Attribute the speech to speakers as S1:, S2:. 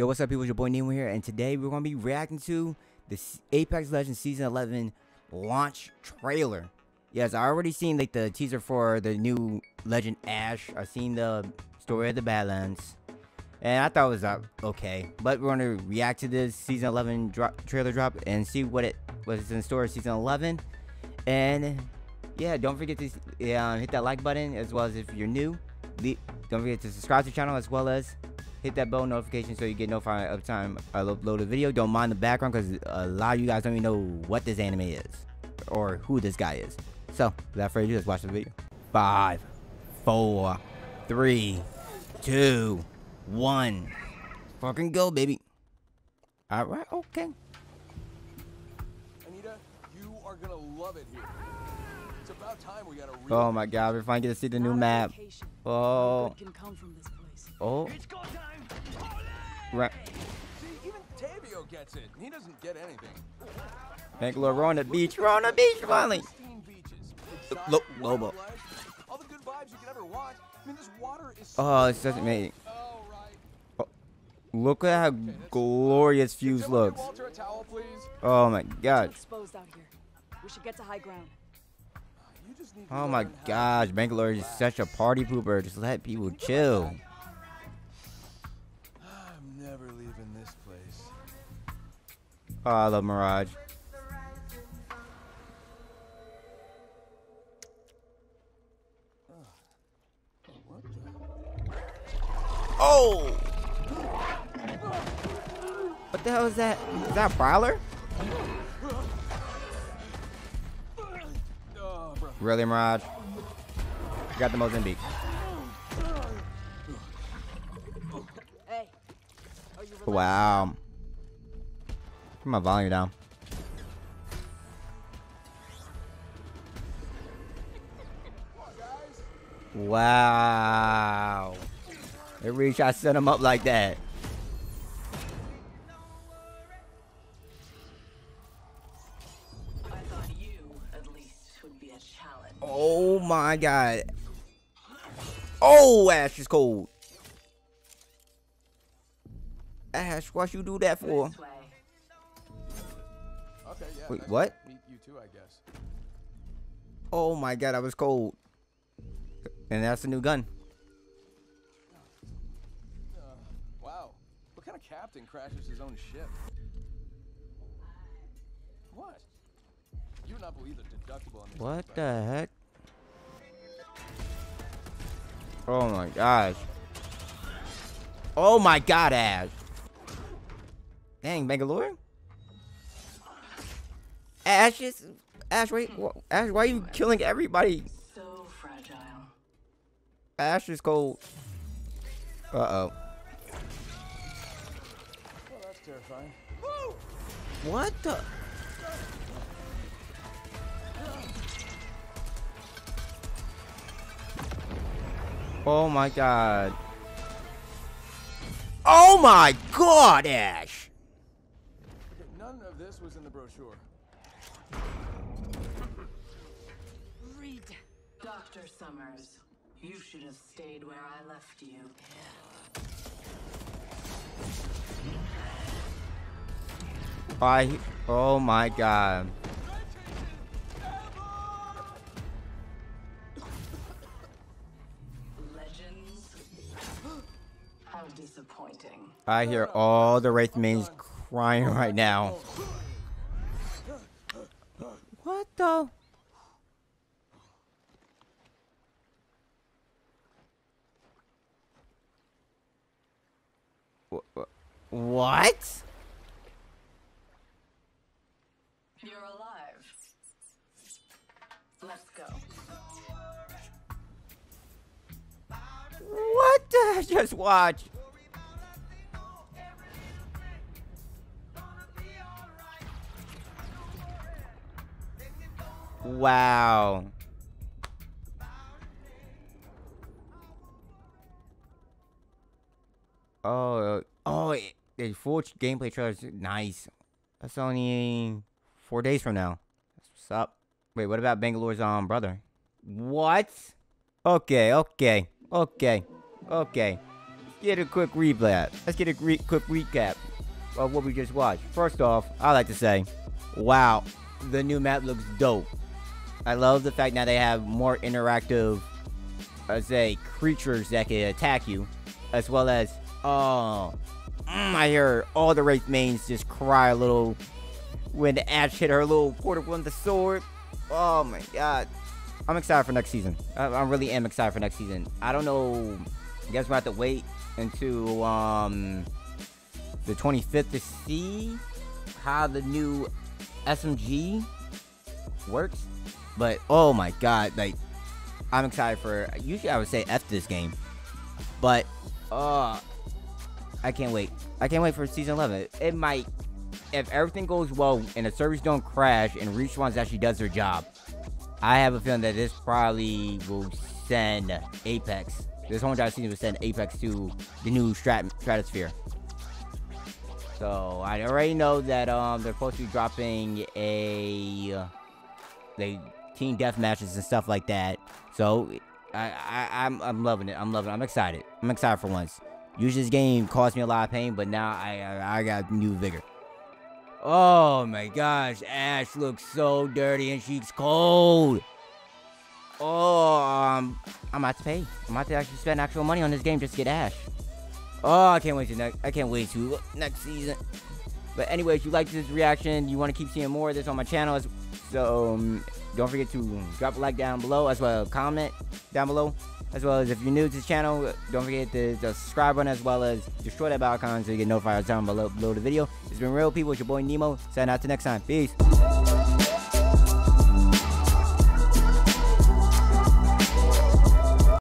S1: Yo, what's up, people? It's your boy Nemo here, and today we're going to be reacting to the Apex Legends Season 11 launch trailer. Yes, I already seen like the teaser for the new Legend Ash. I seen the story of the Badlands, and I thought it was uh, okay. But we're going to react to this Season 11 drop, trailer drop and see what it was in store Season 11. And yeah, don't forget to uh, hit that like button as well as if you're new. Don't forget to subscribe to the channel as well as hit that bell notification so you get notified every time I upload a video. Don't mind the background because a lot of you guys don't even know what this anime is or who this guy is. So, without further ado, let's watch the video. Five, four, three, two, one. Fucking go, baby. All right, okay.
S2: Anita, you are gonna love it here. It's about time we got a real.
S1: Oh my god, we're finally gonna see the new map. Oh,
S3: Good can come from this
S1: oh, right.
S2: See, even Tavio gets it. He doesn't get anything.
S1: Bangalore, we're on the beach. We're on the beach finally.
S2: Pristine beaches.
S1: Lo-
S2: exotic
S1: Lobo.
S2: wildlife, All the good vibes you could ever want. I mean, this water is.
S1: Oh,
S2: so
S1: it's such amazing.
S2: Oh.
S1: Look at how glorious Fuse
S2: Someone
S1: looks.
S2: Walter a towel, please.
S1: Oh my
S3: Too
S1: god.
S3: exposed out here. We should get to high ground.
S2: You just need to
S1: Oh my
S2: learn how to
S1: gosh, Bangalore is such a party pooper. Just let people chill. Oh, I love Mirage. Oh! What the hell is that? Is that
S2: bro.
S1: Really, Mirage? You got the Mozambique.
S3: Hey.
S1: Wow. My volume down. Wow. Every I set him up like that.
S4: I thought you, at least, would be a challenge.
S1: Oh my god. Oh, Ash is cold. Ash, what you do that for?
S2: Okay, yeah.
S1: Wait, what?
S2: Meet you too, I guess.
S1: Oh my god, I was cold. And that's the new gun.
S2: Uh, wow. What kind of captain crashes his own ship? What? You would not believe the deductible on this.
S1: What the heck? Oh my gosh. Oh my god, Ash. Dang, Bangalore? Ash is... Ash, wait. Ash, why are you killing everybody?
S4: So fragile.
S1: Ash is cold. Uh-oh.
S2: Well, that's terrifying.
S1: What the... Oh my god. Oh my god, Ash!
S2: None of this was in the brochure.
S3: Read.
S4: Dr. Somers, you should have stayed where I left you.
S1: I... Oh my god.
S4: Legends? How disappointing.
S1: I hear all the Wraith mains crying right now. What the... Wh- wh- What?
S4: You're alive. Let's go.
S1: What did I just watch? Wow. Oh, oh, the full gameplay trailer is nice. That's only four days from now. What's up. Wait, what about Bangalore's um brother? What? Okay, okay, okay, okay. Let's get a quick recap. Let's get a re- quick recap of what we just watched. First off, I like to say, wow, the new map looks dope. I love the fact that they have more interactive, I say, creatures that can attack you, as well as, oh, mm, I hear all the Wraith mains just cry a little when the Ash hit her little portal with the sword. Oh my god. I'm excited for next season. I, I really am excited for next season. I don't know. I guess we'll have to wait until um the 25th to see how the new SMG works. But oh my god, like I'm excited for. Usually I would say F this game, but uh, I can't wait. I can't wait for season 11. It might, if everything goes well and the servers don't crash and Respawn actually does their job. I have a feeling that this probably will send Apex. This whole entire season will send Apex to the new strat stratosphere. So I already know that um they're supposed to be dropping a they team death matches and stuff like that. So I, I I'm I'm loving it. I'm loving it. I'm excited. I'm excited for once. Usually this game caused me a lot of pain, but now I I, I got new vigor. Oh my gosh, Ash looks so dirty and she's cold. Oh, um, I'm about to pay. I'm about to actually spend actual money on this game just to get Ash. Oh, I can't wait to next. I can't wait to next season. But anyway, if you like this reaction, you want to keep seeing more of this on my channel, so um, don't forget to drop a like down below, as well as comment down below, as well as if you're new to this channel, don't forget to the subscribe button, as well as destroy that bell icon so you get notified time below, below the video. It's been real people. It's your boy Nemo. Signing out to next time. Peace.